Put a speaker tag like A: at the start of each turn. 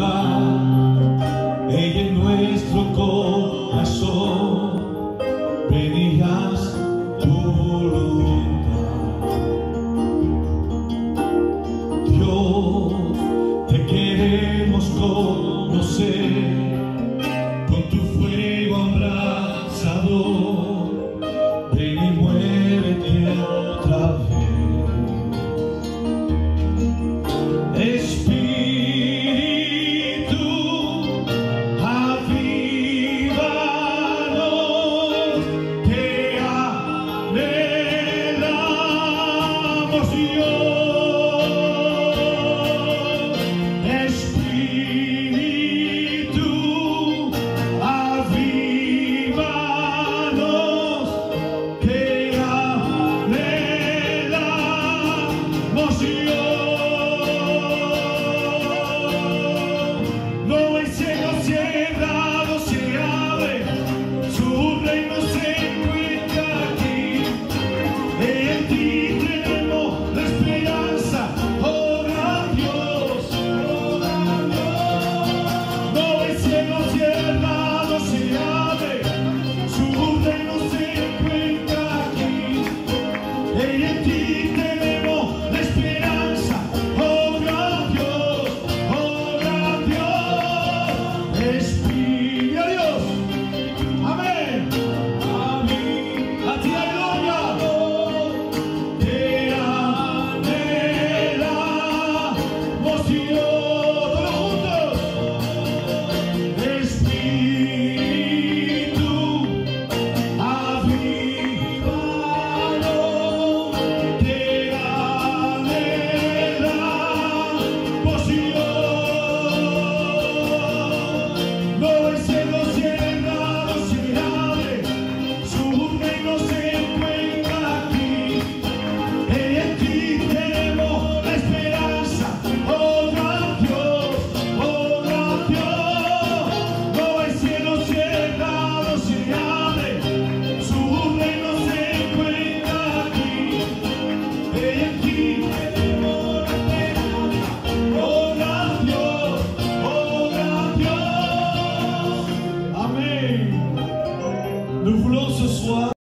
A: love. Dios